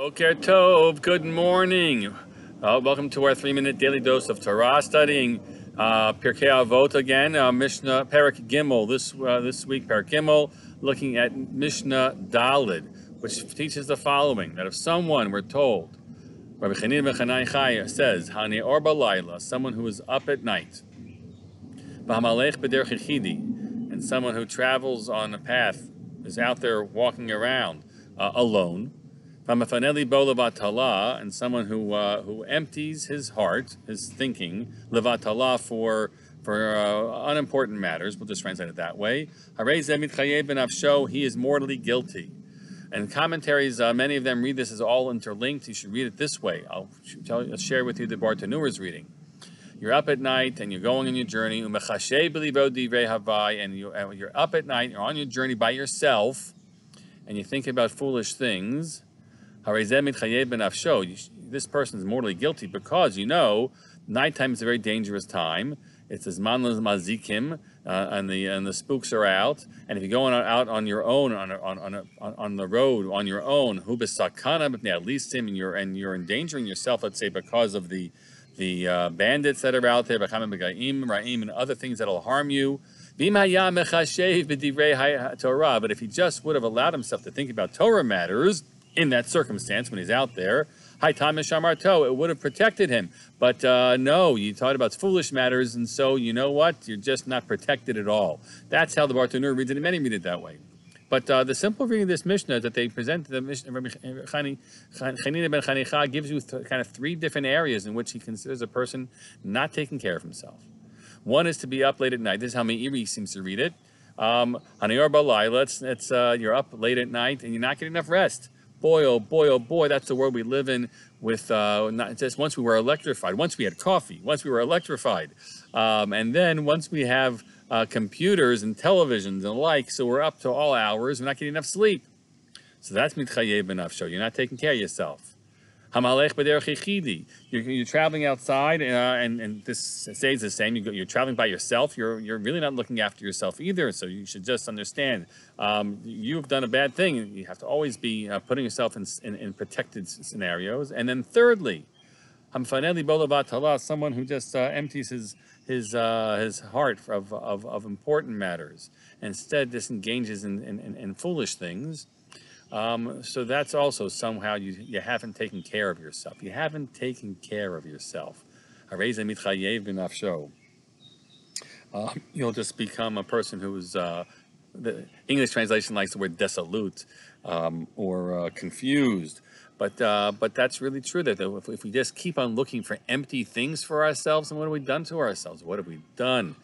Boker Tov, good morning. Uh, welcome to our three-minute daily dose of Torah, studying uh, Pirkei Avot again, uh, Mishnah Perek Gimel. This uh, this week, Perek Gimel, looking at Mishnah Dalid, which teaches the following: that if someone were told, Rabbi Chanin ben Chaya says, "Hani Orba Laila," someone who is up at night, V'hamalech b'der and someone who travels on a path is out there walking around uh, alone and someone who uh, who empties his heart, his thinking, levatala for for uh, unimportant matters. We'll just translate it that way. He is mortally guilty. And commentaries, uh, many of them read this as all interlinked. You should read it this way. I'll, tell, I'll share with you the Bartenura's reading. You're up at night and you're going on your journey. And you, you're up at night, you're on your journey by yourself, and you think about foolish things. This person is mortally guilty because you know nighttime is a very dangerous time. It's as manlas mazikim, uh, and the and the spooks are out. And if you're going out on your own on on on, on the road on your own, hubisakana at least him, and you're and you're endangering yourself. Let's say because of the the uh, bandits that are out there, ra'im, and other things that'll harm you. But if he just would have allowed himself to think about Torah matters, in that circumstance when he's out there. Hi, Thomas Shamarto, it would have protected him. But uh, no, you talked about foolish matters, and so you know what? You're just not protected at all. That's how the Bartenura reads it, and many read it that way. But uh, the simple reading of this Mishnah that they present to the Mishnah, Rabbi Chanina ben Chanicha gives you th- kind of three different areas in which he considers a person not taking care of himself. One is to be up late at night. This is how Meiri seems to read it. Um, it's, it's uh, you're up late at night and you're not getting enough rest boy, oh boy, oh boy, that's the world we live in with uh, not just once we were electrified, once we had coffee, once we were electrified. Um, and then once we have uh, computers and televisions and the like, so we're up to all hours, we're not getting enough sleep. So that's mitchayev benafsho. You're not taking care of yourself. Hamalech b'derech You're, you're traveling outside, uh, and, and this stays the same. You are traveling by yourself. You're, you're really not looking after yourself either. So you should just understand um, you've done a bad thing. You have to always be uh, putting yourself in, in, in, protected scenarios. And then thirdly, hamfaneli bolavat someone who just uh, empties his his uh, his heart of, of, of important matters, instead disengages in, in, in foolish things. Um, so that's also somehow you, you haven't taken care of yourself. You haven't taken care of yourself. Uh, you'll just become a person who's, uh, the English translation likes the word desolate um, or uh, confused. But, uh, but that's really true that if, if we just keep on looking for empty things for ourselves, and what have we done to ourselves? What have we done?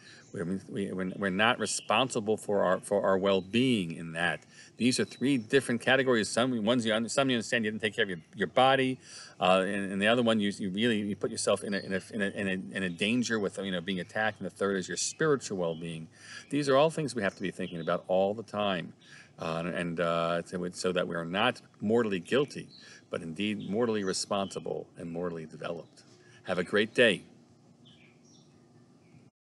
We, we're not responsible for our for our well-being in that. These are three different categories. Some ones you some you understand you didn't take care of your, your body, uh, and, and, the other one you, you really you put yourself in a, in a, in a, in a, in a danger with you know being attacked. And the third is your spiritual well-being. These are all things we have to be thinking about all the time, uh, and uh, so that we are not mortally guilty, but indeed mortally responsible and mortally developed. Have a great day.